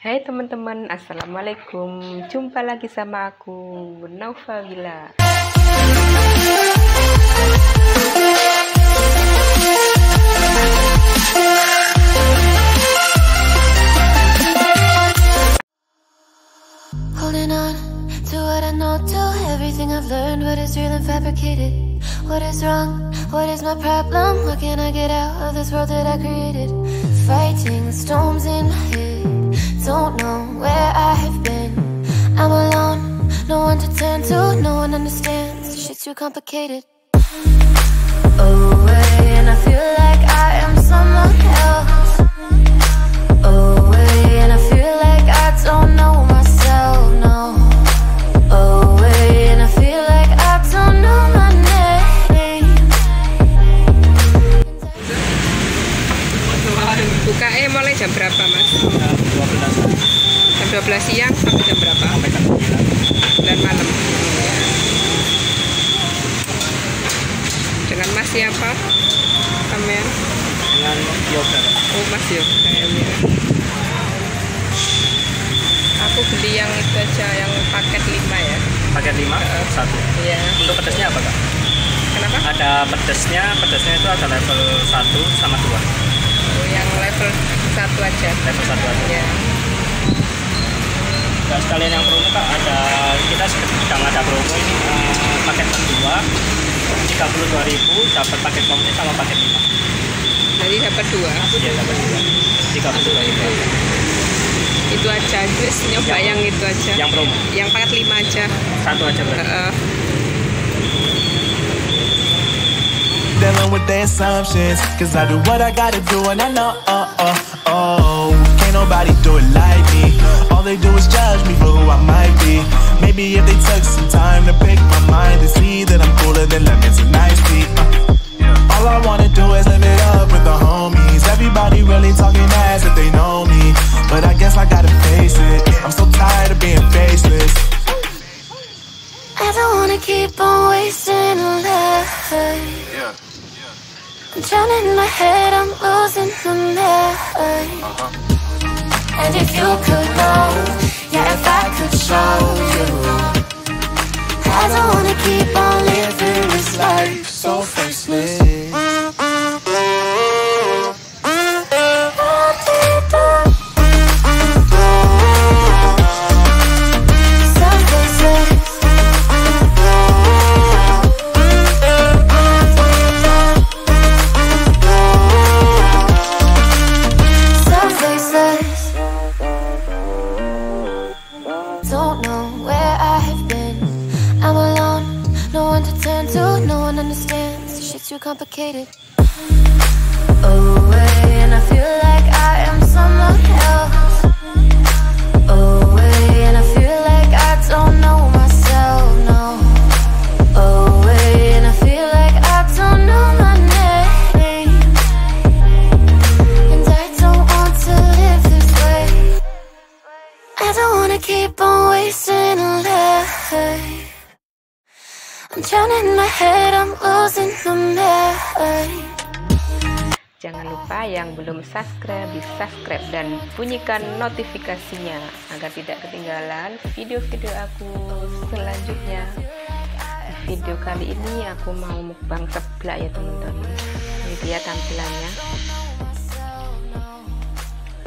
Hai teman-teman, Assalamualaikum. Jumpa lagi sama aku, Nova Wila. Holding on to what I know, to everything I've learned. What is real and fabricated? What is wrong, what is my problem? How can I get out of this world that I created Fighting the storms in my head. Don't know where I have been. I'm alone, no one to turn to. No one understands, shit's too complicated jam berapa mas? Jam 12 siang sampai jam berapa? Sampai jam 9 Dan malam ya. Dengan mas siapa? Sampean? dengan yoga Oh mas yuk kayaknya Aku beli yang itu aja yang paket 5 ya paket 5 satu Iya untuk pedesnya apa kak? Kenapa? ada pedesnya pedesnya itu ada level 1 sama 2 Oh, yang level 1 aja. Level 1 aja. Ya Nah, sekalian yang promo kak ada kita sedang ada promo ini eh, paket kedua 32.000 dapat paket komplit sama paket 5 Jadi dapat dua. Iya dapat 2 32.000 Itu aja Terus nyoba Yang- yang itu aja. yang promo? Yang paket 5 aja. Satu aja berarti? Heeh. Dealing with the assumptions. Cause I do what I gotta do and I know, oh, oh, oh. Can't nobody do it like me. All they do is judge me for who I might be. Maybe if they took some time to pick my mind and see that I'm cooler than lemons and iced tea. Uh, all I wanna do is live it up with the homies. Everybody really talking ass if they know me. But I guess I gotta face it. I'm so tired of being faceless. I don't wanna keep on wasting life. I'm drowning in my head, I'm losing the mind. And if you could know, yeah, if I could show you, too complicated. Away, and I feel like I am someone else. Away, and I feel like I don't know myself, no. Away, and I feel like I don't know my name. And I don't want to live this way. I don't wanna keep on wasting life. I'm drowning in my head, I'm losing the Jangan lupa yang belum subscribe di subscribe dan bunyikan notifikasinya agar tidak ketinggalan video-video aku selanjutnya. Video kali ini aku mau mukbang seblak ya teman-teman. Ini dia tampilannya.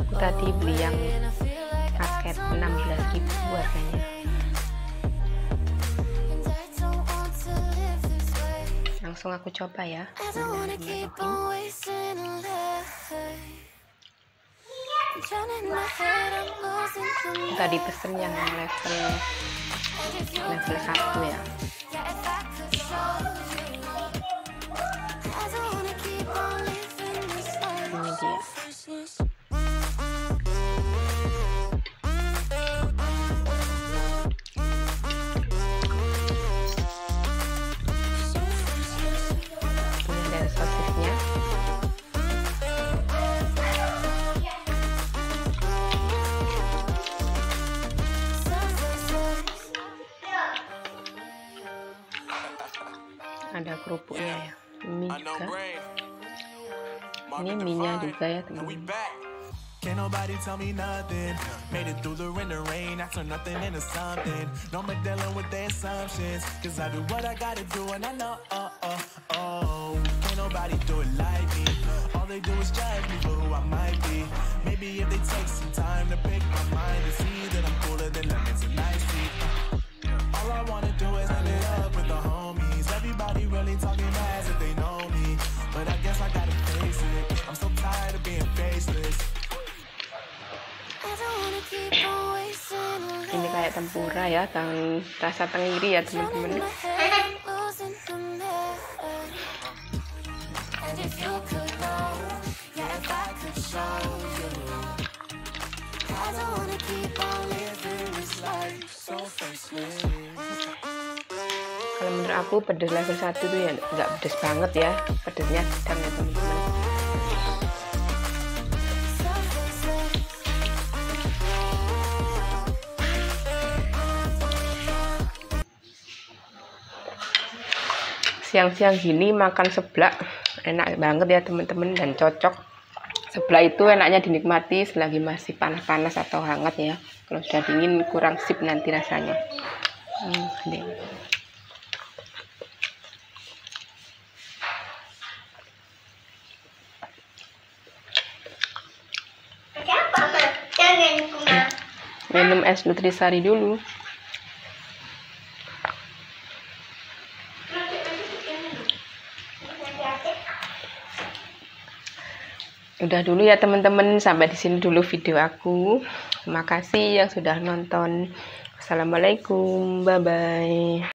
Aku tadi beli yang paket 16.000 harganya. I'm losing the mind. Tadi pesen yang level level 1 ya. Ada kerupuknya ya. Mie juga. Ini minyak juga ya teman-teman. Can't nobody tell me nothing. Made made it through the rain and rain. I turn nothing into something. No more dealing with the assumptions. Cause I do what I gotta do and I know, oh, ini kayak tempura ya tang rasa tenggiri ya teman-teman. Kalau menurut aku pedas level 1 tuh ya nggak pedas banget ya pedasnya sedang ya teman-teman siang-siang gini makan seblak. Enak banget ya teman-teman dan cocok. Seblak itu enaknya dinikmati selagi masih panas-panas atau hangat ya. Kalau sudah dingin kurang sip nanti rasanya. Hmm, deh. minum es nutrisari dulu udah dulu ya teman-teman. Sampai di sini dulu video aku. Terima kasih yang sudah nonton. Assalamualaikum. Bye bye